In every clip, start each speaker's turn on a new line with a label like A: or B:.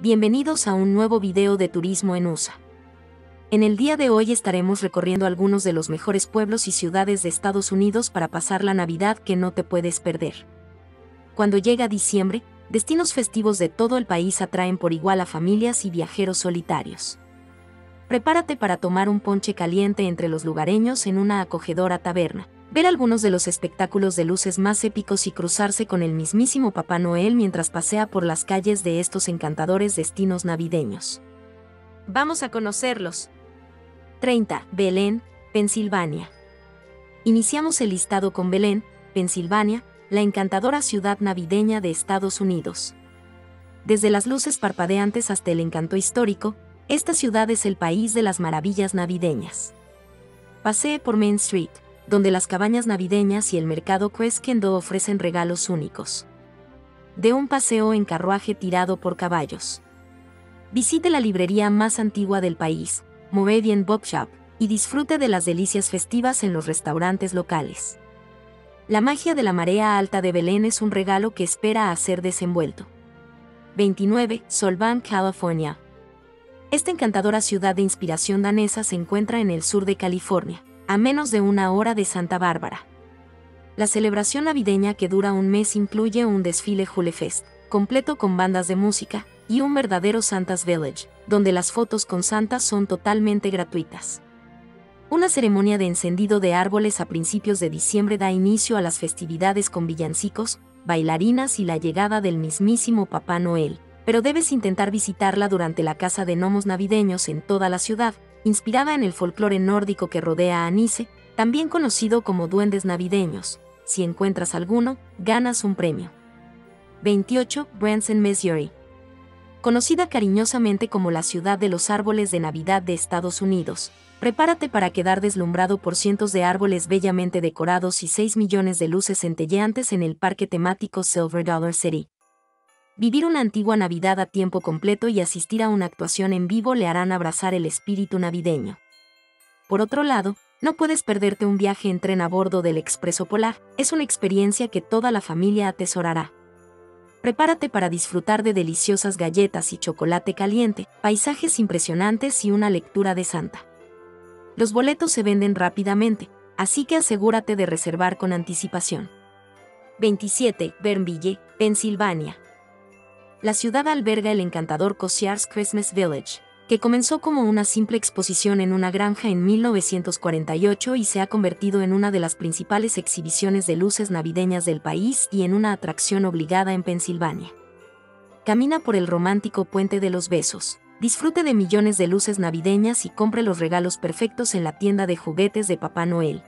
A: Bienvenidos a un nuevo video de turismo en USA. En el día de hoy estaremos recorriendo algunos de los mejores pueblos y ciudades de Estados Unidos para pasar la Navidad que no te puedes perder. Cuando llega diciembre, destinos festivos de todo el país atraen por igual a familias y viajeros solitarios. Prepárate para tomar un ponche caliente entre los lugareños en una acogedora taberna ver algunos de los espectáculos de luces más épicos y cruzarse con el mismísimo Papá Noel mientras pasea por las calles de estos encantadores destinos navideños. Vamos a conocerlos. 30. Belén, Pensilvania. Iniciamos el listado con Belén, Pensilvania, la encantadora ciudad navideña de Estados Unidos. Desde las luces parpadeantes hasta el encanto histórico, esta ciudad es el país de las maravillas navideñas. Pasee por Main Street, donde las cabañas navideñas y el mercado Crescendo ofrecen regalos únicos. De un paseo en carruaje tirado por caballos. Visite la librería más antigua del país, Moravian Bookshop, y disfrute de las delicias festivas en los restaurantes locales. La magia de la marea alta de Belén es un regalo que espera a ser desenvuelto. 29. Solvang, California. Esta encantadora ciudad de inspiración danesa se encuentra en el sur de California a menos de una hora de Santa Bárbara. La celebración navideña que dura un mes incluye un desfile Julefest, completo con bandas de música, y un verdadero Santa's Village, donde las fotos con Santa son totalmente gratuitas. Una ceremonia de encendido de árboles a principios de diciembre da inicio a las festividades con villancicos, bailarinas y la llegada del mismísimo Papá Noel, pero debes intentar visitarla durante la casa de gnomos navideños en toda la ciudad, inspirada en el folclore nórdico que rodea a Nice, también conocido como duendes navideños. Si encuentras alguno, ganas un premio. 28. Branson, Missouri. Conocida cariñosamente como la ciudad de los árboles de Navidad de Estados Unidos, prepárate para quedar deslumbrado por cientos de árboles bellamente decorados y 6 millones de luces centelleantes en el parque temático Silver Dollar City. Vivir una antigua Navidad a tiempo completo y asistir a una actuación en vivo le harán abrazar el espíritu navideño. Por otro lado, no puedes perderte un viaje en tren a bordo del Expreso Polar, es una experiencia que toda la familia atesorará. Prepárate para disfrutar de deliciosas galletas y chocolate caliente, paisajes impresionantes y una lectura de Santa. Los boletos se venden rápidamente, así que asegúrate de reservar con anticipación. 27. Bernville, Pensilvania la ciudad alberga el encantador Cosiars Christmas Village, que comenzó como una simple exposición en una granja en 1948 y se ha convertido en una de las principales exhibiciones de luces navideñas del país y en una atracción obligada en Pensilvania. Camina por el romántico Puente de los Besos, disfrute de millones de luces navideñas y compre los regalos perfectos en la tienda de juguetes de Papá Noel.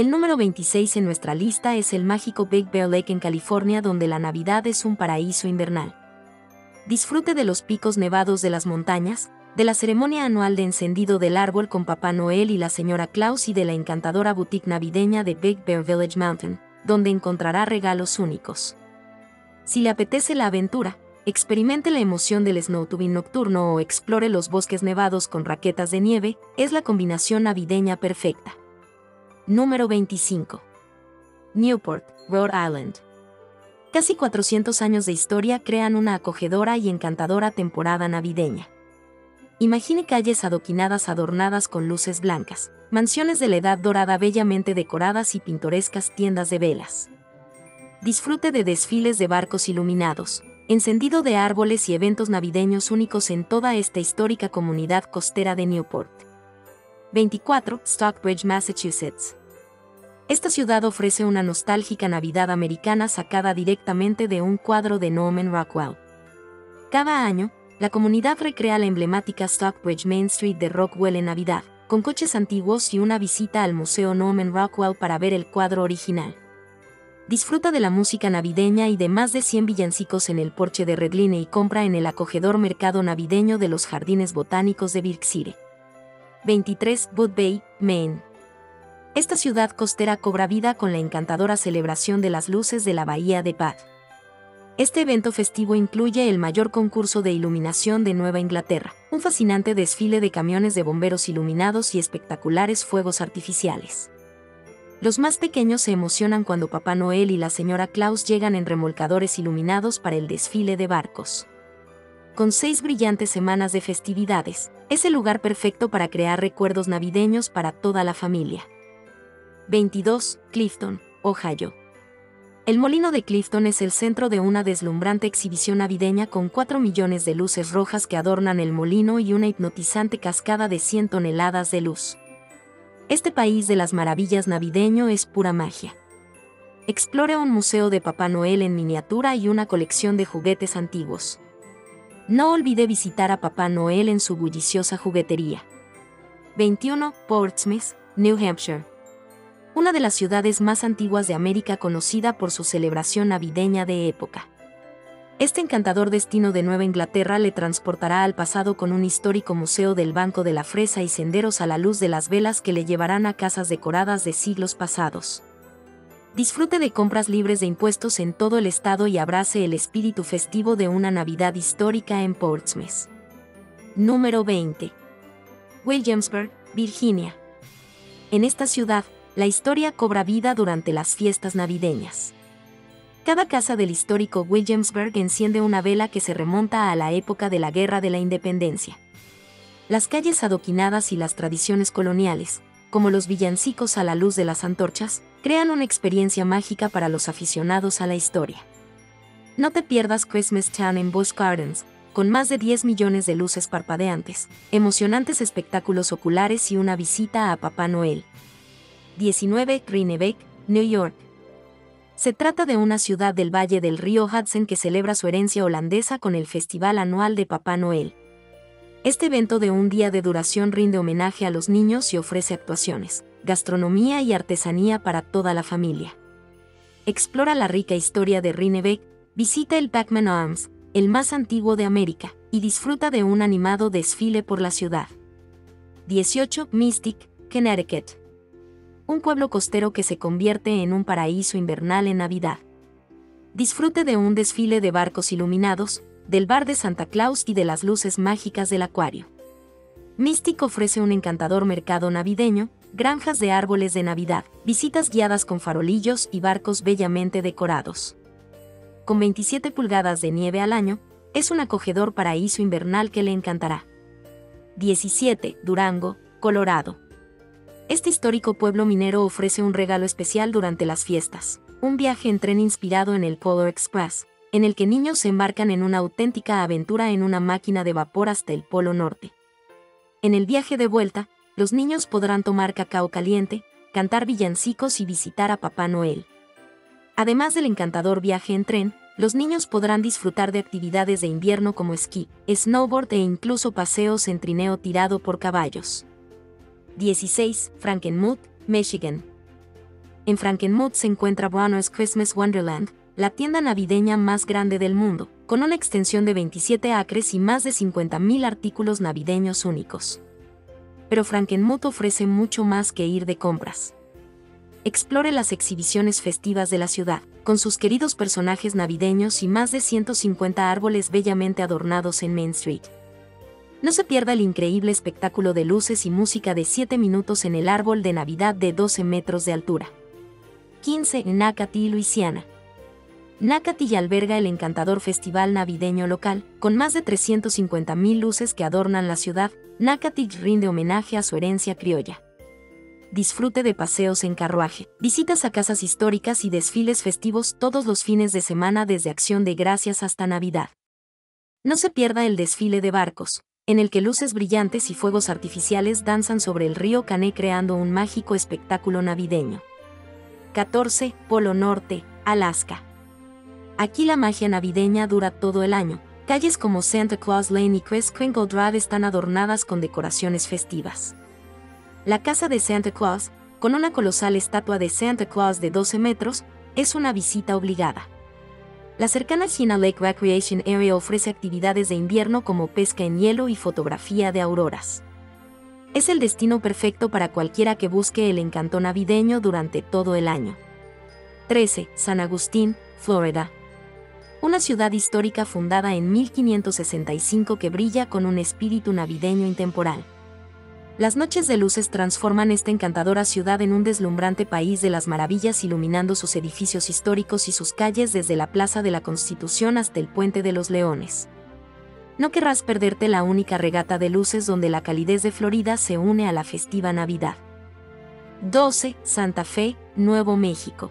A: El número 26 en nuestra lista es el mágico Big Bear Lake en California donde la Navidad es un paraíso invernal. Disfrute de los picos nevados de las montañas, de la ceremonia anual de encendido del árbol con Papá Noel y la señora Claus y de la encantadora boutique navideña de Big Bear Village Mountain, donde encontrará regalos únicos. Si le apetece la aventura, experimente la emoción del snowtubing nocturno o explore los bosques nevados con raquetas de nieve, es la combinación navideña perfecta. Número 25. Newport, Rhode Island. Casi 400 años de historia crean una acogedora y encantadora temporada navideña. Imagine calles adoquinadas adornadas con luces blancas, mansiones de la edad dorada bellamente decoradas y pintorescas tiendas de velas. Disfrute de desfiles de barcos iluminados, encendido de árboles y eventos navideños únicos en toda esta histórica comunidad costera de Newport. 24. Stockbridge, Massachusetts. Esta ciudad ofrece una nostálgica Navidad americana sacada directamente de un cuadro de Norman Rockwell. Cada año, la comunidad recrea la emblemática Stockbridge Main Street de Rockwell en Navidad, con coches antiguos y una visita al Museo Norman Rockwell para ver el cuadro original. Disfruta de la música navideña y de más de 100 villancicos en el porche de Redline y compra en el acogedor mercado navideño de los jardines botánicos de Birksire. 23 Bud Bay, Maine. Esta ciudad costera cobra vida con la encantadora celebración de las luces de la Bahía de Bath. Este evento festivo incluye el mayor concurso de iluminación de Nueva Inglaterra, un fascinante desfile de camiones de bomberos iluminados y espectaculares fuegos artificiales. Los más pequeños se emocionan cuando Papá Noel y la señora Claus llegan en remolcadores iluminados para el desfile de barcos. con seis brillantes semanas de festividades, es el lugar perfecto para crear recuerdos navideños para toda la familia. 22. Clifton, Ohio. El molino de Clifton es el centro de una deslumbrante exhibición navideña con 4 millones de luces rojas que adornan el molino y una hipnotizante cascada de 100 toneladas de luz. Este país de las maravillas navideño es pura magia. Explore un museo de Papá Noel en miniatura y una colección de juguetes antiguos. No olvide visitar a Papá Noel en su bulliciosa juguetería. 21. Portsmouth, New Hampshire una de las ciudades más antiguas de América conocida por su celebración navideña de época. Este encantador destino de Nueva Inglaterra le transportará al pasado con un histórico museo del Banco de la Fresa y senderos a la luz de las velas que le llevarán a casas decoradas de siglos pasados. Disfrute de compras libres de impuestos en todo el estado y abrace el espíritu festivo de una Navidad histórica en Portsmouth. Número 20. Williamsburg, Virginia. En esta ciudad, la historia cobra vida durante las fiestas navideñas. Cada casa del histórico Williamsburg enciende una vela que se remonta a la época de la Guerra de la Independencia. Las calles adoquinadas y las tradiciones coloniales, como los villancicos a la luz de las antorchas, crean una experiencia mágica para los aficionados a la historia. No te pierdas Christmas Town en Busch Gardens, con más de 10 millones de luces parpadeantes, emocionantes espectáculos oculares y una visita a Papá Noel, 19 Rhinebeck, New York. Se trata de una ciudad del Valle del Río Hudson que celebra su herencia holandesa con el Festival Anual de Papá Noel. Este evento de un día de duración rinde homenaje a los niños y ofrece actuaciones, gastronomía y artesanía para toda la familia. Explora la rica historia de Rhinebeck, visita el Pac-Man Arms, el más antiguo de América, y disfruta de un animado desfile por la ciudad. 18. Mystic, Connecticut un pueblo costero que se convierte en un paraíso invernal en Navidad. Disfrute de un desfile de barcos iluminados, del bar de Santa Claus y de las luces mágicas del acuario. Mystic ofrece un encantador mercado navideño, granjas de árboles de Navidad, visitas guiadas con farolillos y barcos bellamente decorados. Con 27 pulgadas de nieve al año, es un acogedor paraíso invernal que le encantará. 17. Durango, Colorado. Este histórico pueblo minero ofrece un regalo especial durante las fiestas, un viaje en tren inspirado en el Polar Express, en el que niños se embarcan en una auténtica aventura en una máquina de vapor hasta el Polo Norte. En el viaje de vuelta, los niños podrán tomar cacao caliente, cantar villancicos y visitar a Papá Noel. Además del encantador viaje en tren, los niños podrán disfrutar de actividades de invierno como esquí, snowboard e incluso paseos en trineo tirado por caballos. 16. Frankenmuth, Michigan. En Frankenmuth se encuentra Bronner's Christmas Wonderland, la tienda navideña más grande del mundo, con una extensión de 27 acres y más de 50.000 artículos navideños únicos. Pero Frankenmuth ofrece mucho más que ir de compras. Explore las exhibiciones festivas de la ciudad, con sus queridos personajes navideños y más de 150 árboles bellamente adornados en Main Street. No se pierda el increíble espectáculo de luces y música de 7 minutos en el árbol de Navidad de 12 metros de altura. 15. Nacati, Luisiana. Nacati alberga el encantador festival navideño local, con más de 350.000 luces que adornan la ciudad. Nacati rinde homenaje a su herencia criolla. Disfrute de paseos en carruaje, visitas a casas históricas y desfiles festivos todos los fines de semana desde Acción de Gracias hasta Navidad. No se pierda el desfile de barcos, en el que luces brillantes y fuegos artificiales danzan sobre el río Cané creando un mágico espectáculo navideño. 14. Polo Norte, Alaska. Aquí la magia navideña dura todo el año. Calles como Santa Claus Lane y Kris Kringle Drive están adornadas con decoraciones festivas. La casa de Santa Claus, con una colosal estatua de Santa Claus de 12 metros, es una visita obligada. La cercana China Lake Recreation Area ofrece actividades de invierno como pesca en hielo y fotografía de auroras. Es el destino perfecto para cualquiera que busque el encanto navideño durante todo el año. 13. San Agustín, Florida. Una ciudad histórica fundada en 1565 que brilla con un espíritu navideño intemporal. Las noches de luces transforman esta encantadora ciudad en un deslumbrante país de las maravillas iluminando sus edificios históricos y sus calles desde la Plaza de la Constitución hasta el Puente de los Leones. no querrás perderte la única regata de luces donde la calidez de Florida se une a la festiva Navidad. 12. Santa Fe, Nuevo México.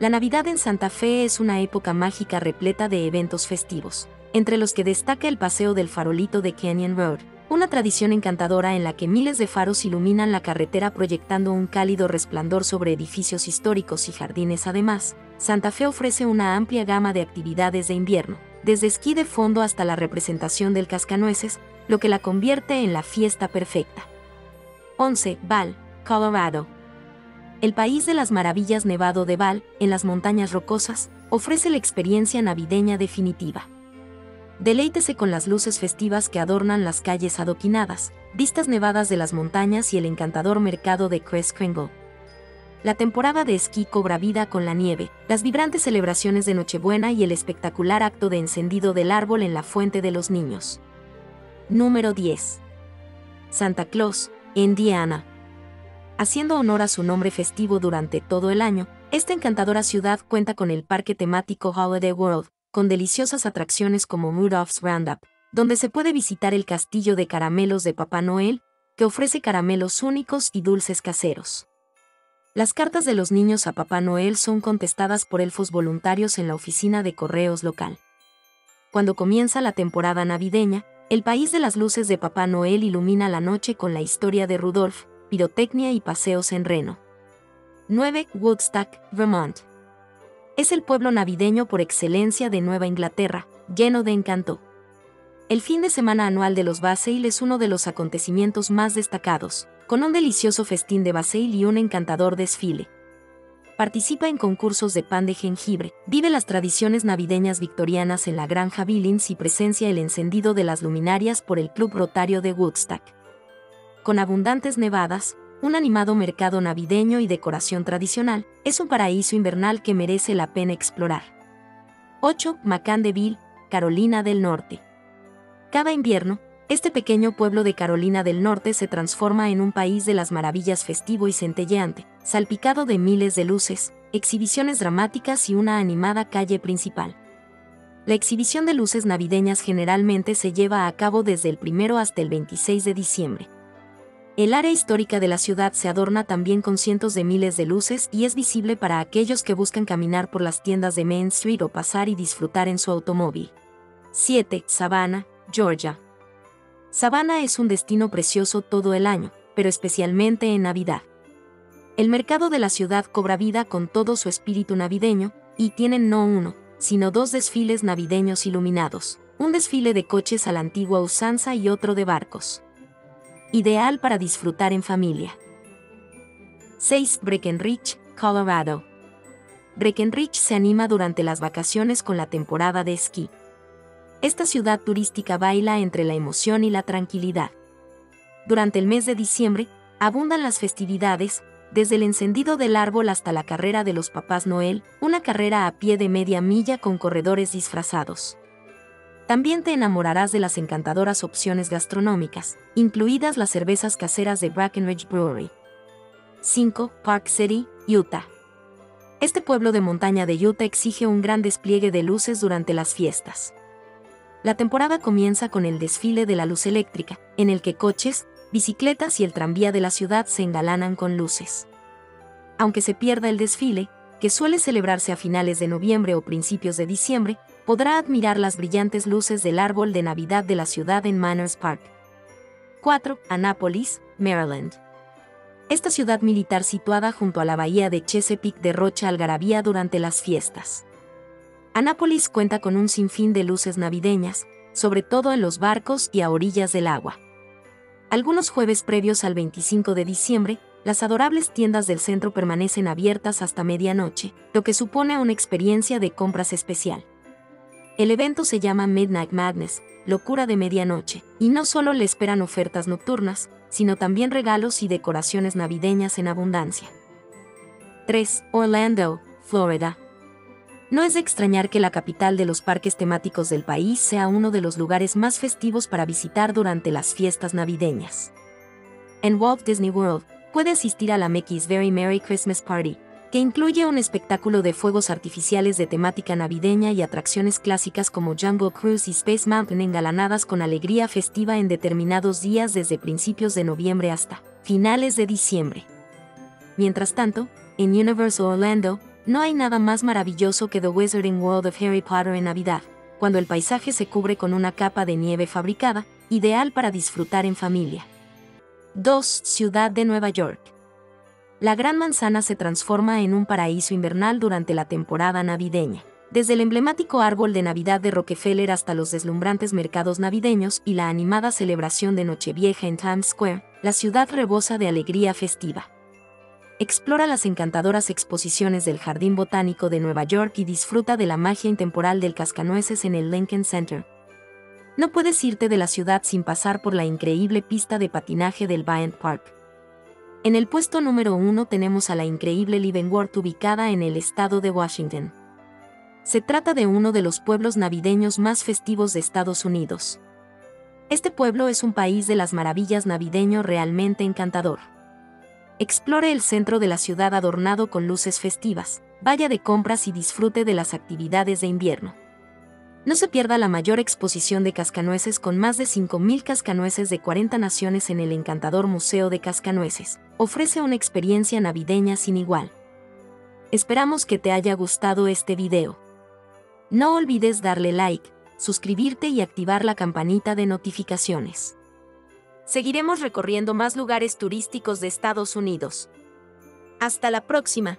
A: La Navidad en Santa Fe es una época mágica repleta de eventos festivos, entre los que destaca el paseo del farolito de Canyon Road, una tradición encantadora en la que miles de faros iluminan la carretera proyectando un cálido resplandor sobre edificios históricos y jardines. Además, Santa Fe ofrece una amplia gama de actividades de invierno, desde esquí de fondo hasta la representación del cascanueces, lo que la convierte en la fiesta perfecta. 11. Val, Colorado. El país de las maravillas Nevado de Val, en las montañas rocosas, ofrece la experiencia navideña definitiva. Deleítese con las luces festivas que adornan las calles adoquinadas, vistas nevadas de las montañas y el encantador mercado de Crest Kringle. La temporada de esquí cobra vida con la nieve, las vibrantes celebraciones de Nochebuena y el espectacular acto de encendido del árbol en la Fuente de los Niños. Número 10. Santa Claus, Indiana. Haciendo honor a su nombre festivo durante todo el año, esta encantadora ciudad cuenta con el parque temático Holiday World, con deliciosas atracciones como Rudolph's Roundup, donde se puede visitar el castillo de caramelos de Papá Noel, que ofrece caramelos únicos y dulces caseros. Las cartas de los niños a Papá Noel son contestadas por elfos voluntarios en la oficina de correos local. Cuando comienza la temporada navideña, el país de las luces de Papá Noel ilumina la noche con la historia de Rudolph, pirotecnia y paseos en reno. 9. Woodstock, Vermont es el pueblo navideño por excelencia de Nueva Inglaterra, lleno de encanto. El fin de semana anual de los Basail es uno de los acontecimientos más destacados, con un delicioso festín de Basail y un encantador desfile. Participa en concursos de pan de jengibre, vive las tradiciones navideñas victorianas en la granja Billings y presencia el encendido de las luminarias por el Club Rotario de Woodstock. Con abundantes nevadas, un animado mercado navideño y decoración tradicional, es un paraíso invernal que merece la pena explorar. 8. McCandeville, Carolina del Norte. Cada invierno, este pequeño pueblo de Carolina del Norte se transforma en un país de las maravillas festivo y centelleante, salpicado de miles de luces, exhibiciones dramáticas y una animada calle principal. La exhibición de luces navideñas generalmente se lleva a cabo desde el 1 hasta el 26 de diciembre. El área histórica de la ciudad se adorna también con cientos de miles de luces y es visible para aquellos que buscan caminar por las tiendas de Main Street o pasar y disfrutar en su automóvil. 7. Savannah, Georgia. Savannah es un destino precioso todo el año, pero especialmente en Navidad. El mercado de la ciudad cobra vida con todo su espíritu navideño, y tienen no uno, sino dos desfiles navideños iluminados, un desfile de coches a la antigua usanza y otro de barcos ideal para disfrutar en familia. 6. Breckenridge, Colorado. Breckenridge se anima durante las vacaciones con la temporada de esquí. Esta ciudad turística baila entre la emoción y la tranquilidad. Durante el mes de diciembre, abundan las festividades, desde el encendido del árbol hasta la carrera de los papás Noel, una carrera a pie de media milla con corredores disfrazados. También te enamorarás de las encantadoras opciones gastronómicas, incluidas las cervezas caseras de Brackenridge Brewery. 5. Park City, Utah. Este pueblo de montaña de Utah exige un gran despliegue de luces durante las fiestas. La temporada comienza con el desfile de la luz eléctrica, en el que coches, bicicletas y el tranvía de la ciudad se engalanan con luces. Aunque se pierda el desfile, que suele celebrarse a finales de noviembre o principios de diciembre, podrá admirar las brillantes luces del árbol de Navidad de la ciudad en Manners Park. 4. Annapolis, Maryland. Esta ciudad militar situada junto a la bahía de Chesapeake derrocha algarabía durante las fiestas. Annapolis cuenta con un sinfín de luces navideñas, sobre todo en los barcos y a orillas del agua. Algunos jueves previos al 25 de diciembre, las adorables tiendas del centro permanecen abiertas hasta medianoche, lo que supone una experiencia de compras especial. El evento se llama Midnight Madness, locura de medianoche, y no solo le esperan ofertas nocturnas, sino también regalos y decoraciones navideñas en abundancia. 3. Orlando, Florida. No es de extrañar que la capital de los parques temáticos del país sea uno de los lugares más festivos para visitar durante las fiestas navideñas. En Walt Disney World, puede asistir a la Mickey's Very Merry Christmas Party, que incluye un espectáculo de fuegos artificiales de temática navideña y atracciones clásicas como Jungle Cruise y Space Mountain engalanadas con alegría festiva en determinados días desde principios de noviembre hasta finales de diciembre. Mientras tanto, en Universal Orlando, no hay nada más maravilloso que The Wizarding World of Harry Potter en Navidad, cuando el paisaje se cubre con una capa de nieve fabricada, ideal para disfrutar en familia. 2. Ciudad de Nueva York. La Gran Manzana se transforma en un paraíso invernal durante la temporada navideña. Desde el emblemático árbol de Navidad de Rockefeller hasta los deslumbrantes mercados navideños y la animada celebración de Nochevieja en Times Square, la ciudad rebosa de alegría festiva. Explora las encantadoras exposiciones del Jardín Botánico de Nueva York y disfruta de la magia intemporal del cascanueces en el Lincoln Center. No puedes irte de la ciudad sin pasar por la increíble pista de patinaje del Bryant Park. En el puesto número uno tenemos a la increíble Leavenworth ubicada en el estado de Washington. Se trata de uno de los pueblos navideños más festivos de Estados Unidos. Este pueblo es un país de las maravillas navideño realmente encantador. Explore el centro de la ciudad adornado con luces festivas, vaya de compras y disfrute de las actividades de invierno. No se pierda la mayor exposición de cascanueces con más de 5.000 cascanueces de 40 naciones en el encantador Museo de Cascanueces. Ofrece una experiencia navideña sin igual. Esperamos que te haya gustado este video. No olvides darle like, suscribirte y activar la campanita de notificaciones. Seguiremos recorriendo más lugares turísticos de Estados Unidos. Hasta la próxima.